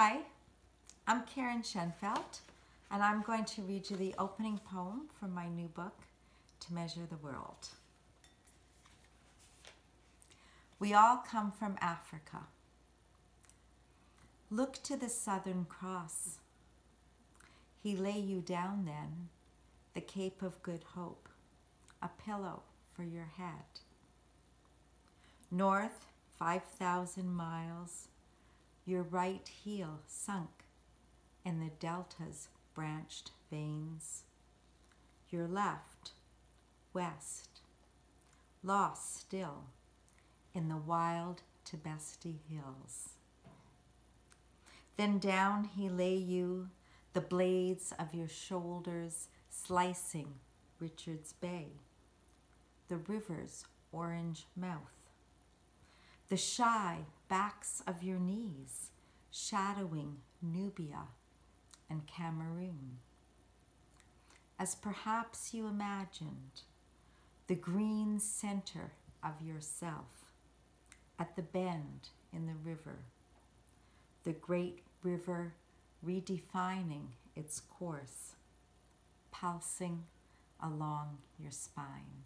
Hi, I'm Karen Shenfeld, and I'm going to read you the opening poem from my new book, To Measure the World. We all come from Africa. Look to the Southern Cross. He lay you down then, the Cape of Good Hope, a pillow for your head. North, 5,000 miles, your right heel sunk in the delta's branched veins. Your left, west, lost still in the wild Tibesti hills. Then down he lay you, the blades of your shoulders slicing Richard's Bay, the river's orange mouth the shy backs of your knees, shadowing Nubia and Cameroon. As perhaps you imagined, the green center of yourself at the bend in the river, the great river redefining its course, pulsing along your spine.